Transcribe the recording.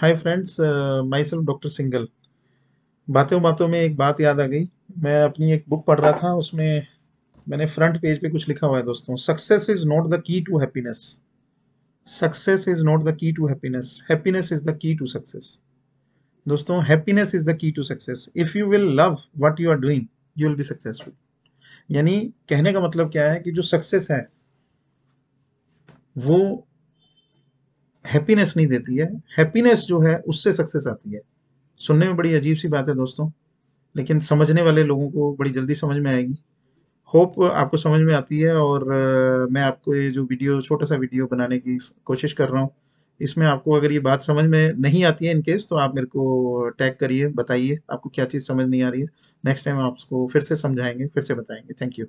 Hi friends myself doctor Singhal बातों बातों में एक बात याद आ गई। मैं अपनी एक बुक पढ़ रहा था, उसमें मैंने फ्रंट पेज पे कुछ लिखा हुआ है दोस्तों। Success is not the key to happiness success is not the key to happiness happiness is the key to success दोस्तों happiness is the key to success if you will love what you are doing you will be successful यानी कहने का मतलब क्या है कि जो success है, वो हैप्पीनेस नहीं देती है। हैप्पीनेस जो है, उससे सक्सेस आती है। सुनने में बड़ी अजीब सी बात है दोस्तों, लेकिन समझने वाले लोगों को बड़ी जल्दी समझ में आएगी। होप आपको समझ में आती है और मैं आपको ये जो वीडियो, छोटा सा वीडियो बनाने की कोशिश कर रहा हूँ, इसमें आपको अगर ये बात समझ में नहीं आती है इनकेस तो आप मेरे को टैग करिए, बताइए, आपको क्या चीज़ समझ नहीं आ रही है। नेक्स्ट टाइम आपको फिर से समझाएँगे, फिर से बताएँगे। Thank you.